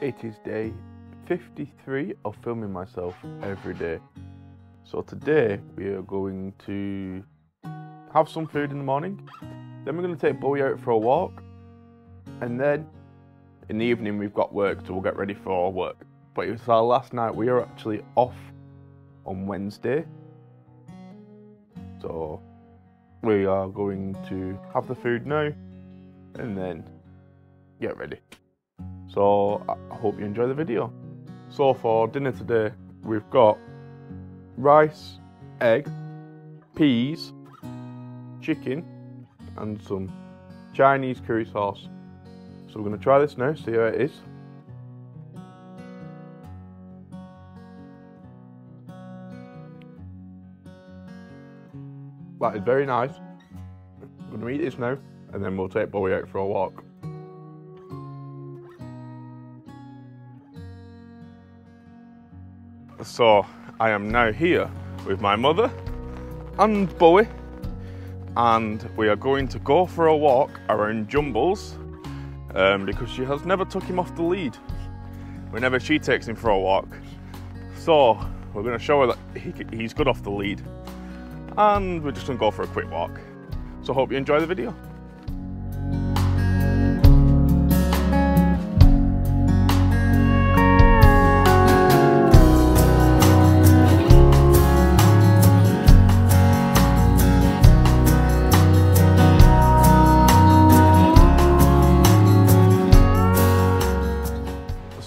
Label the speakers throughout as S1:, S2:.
S1: It is day 53 of filming myself every day. So today we are going to have some food in the morning, then we're going to take Bowie out for a walk, and then in the evening we've got work, so we'll get ready for our work. But it's our last night, we are actually off on Wednesday. So we are going to have the food now and then get ready. So I hope you enjoy the video. So for dinner today, we've got rice, egg, peas, chicken, and some Chinese curry sauce. So we're going to try this now, see how it is. That is very nice. I'm going to eat this now, and then we'll take Bowie out for a walk. So I am now here with my mother and Bowie, and we are going to go for a walk around Jumbles um, because she has never took him off the lead whenever she takes him for a walk. So we're going to show her that he, he's good off the lead, and we're just going to go for a quick walk. So hope you enjoy the video.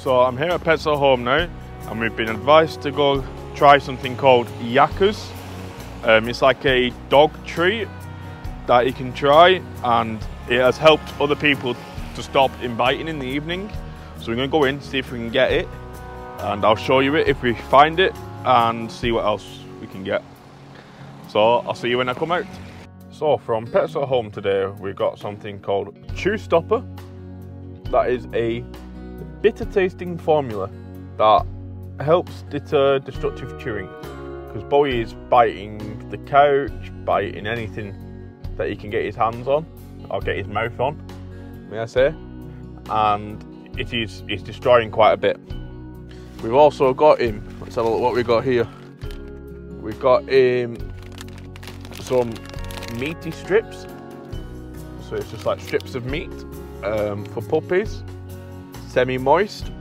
S1: So I'm here at Pets at Home now, and we've been advised to go try something called Yakers. Um, it's like a dog treat that you can try, and it has helped other people to stop in biting in the evening. So we're going to go in, see if we can get it, and I'll show you it if we find it, and see what else we can get. So I'll see you when I come out. So from Pets at Home today, we've got something called Chew Stopper. That is a bitter tasting formula that helps deter destructive chewing because Bowie is biting the couch, biting anything that he can get his hands on or get his mouth on, may I say, and it is is destroying quite a bit. We've also got him. Let's have a look what we got here. We've got him some meaty strips. So it's just like strips of meat um, for puppies semi-moist.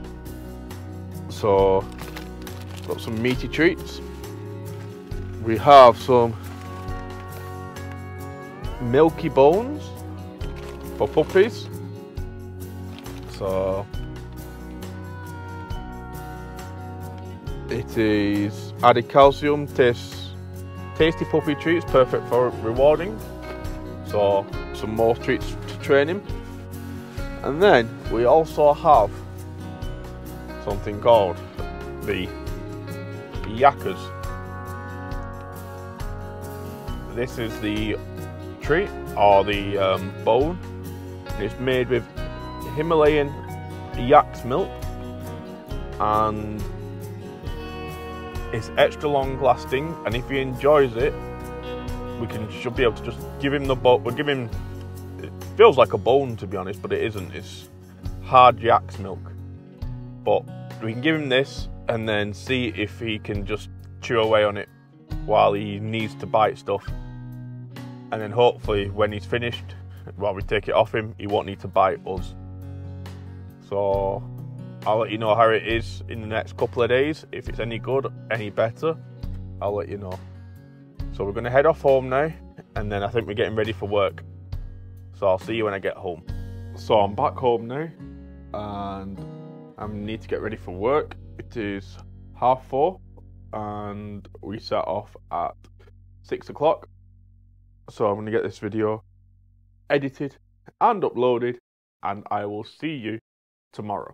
S1: So got some meaty treats. We have some milky bones for puppies. So it is added calcium, tastes tasty puppy treats, perfect for rewarding. So some more treats to train him. And then we also have something called the Yakers. This is the treat or the um, bone. It's made with Himalayan yak's milk and it's extra long lasting and if he enjoys it we can should be able to just give him the bone we'll give him feels like a bone to be honest, but it isn't. It's hard yak's milk. But we can give him this and then see if he can just chew away on it while he needs to bite stuff. And then hopefully when he's finished, while we take it off him, he won't need to bite us. So I'll let you know how it is in the next couple of days. If it's any good, any better, I'll let you know. So we're going to head off home now, and then I think we're getting ready for work. So I'll see you when I get home. So I'm back home now and I need to get ready for work. It is half four and we set off at six o'clock. So I'm going to get this video edited and uploaded and I will see you tomorrow.